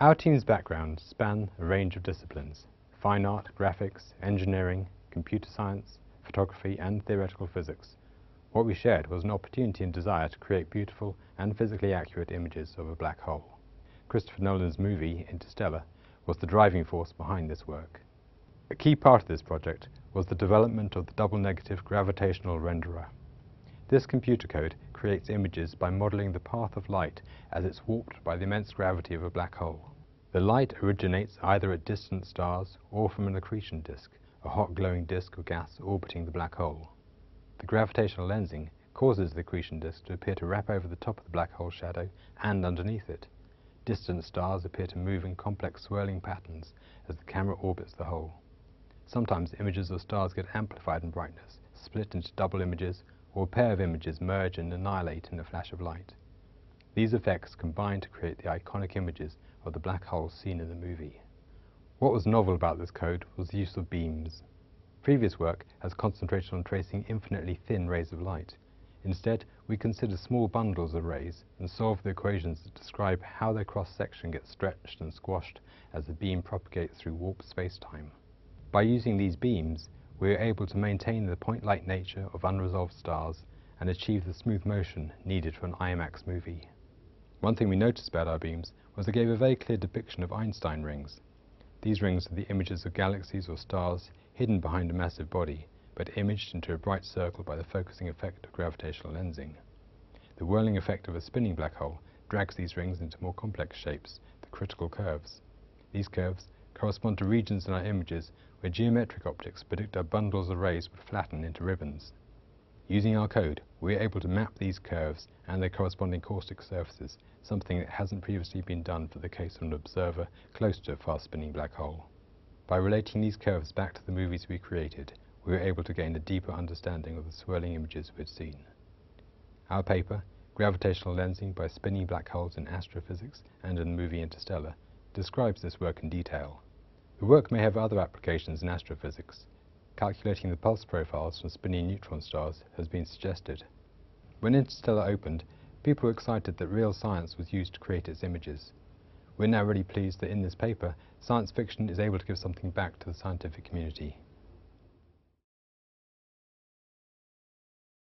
Our team's backgrounds span a range of disciplines, fine art, graphics, engineering, computer science, photography and theoretical physics. What we shared was an opportunity and desire to create beautiful and physically accurate images of a black hole. Christopher Nolan's movie, Interstellar, was the driving force behind this work. A key part of this project was the development of the double negative gravitational renderer. This computer code creates images by modeling the path of light as it's warped by the immense gravity of a black hole. The light originates either at distant stars or from an accretion disk, a hot glowing disk of gas orbiting the black hole. The gravitational lensing causes the accretion disk to appear to wrap over the top of the black hole shadow and underneath it. Distant stars appear to move in complex swirling patterns as the camera orbits the hole. Sometimes images of stars get amplified in brightness, split into double images, or a pair of images merge and annihilate in a flash of light. These effects combine to create the iconic images of the black hole seen in the movie. What was novel about this code was the use of beams. Previous work has concentrated on tracing infinitely thin rays of light. Instead, we consider small bundles of rays and solve the equations that describe how their cross-section gets stretched and squashed as the beam propagates through warped space-time. By using these beams, we are able to maintain the point-like nature of unresolved stars and achieve the smooth motion needed for an IMAX movie. One thing we noticed about our beams was they gave a very clear depiction of Einstein rings. These rings are the images of galaxies or stars hidden behind a massive body, but imaged into a bright circle by the focusing effect of gravitational lensing. The whirling effect of a spinning black hole drags these rings into more complex shapes, the critical curves. These curves correspond to regions in our images where geometric optics predict our bundles of rays would flatten into ribbons. Using our code, we are able to map these curves and their corresponding caustic surfaces, something that hasn't previously been done for the case of an observer close to a fast-spinning black hole. By relating these curves back to the movies we created, we were able to gain a deeper understanding of the swirling images we'd seen. Our paper, Gravitational Lensing by Spinning Black Holes in Astrophysics and in the movie Interstellar, describes this work in detail. The work may have other applications in astrophysics. Calculating the pulse profiles from spinning neutron stars has been suggested. When Interstellar opened, people were excited that real science was used to create its images. We're now really pleased that in this paper, science fiction is able to give something back to the scientific community.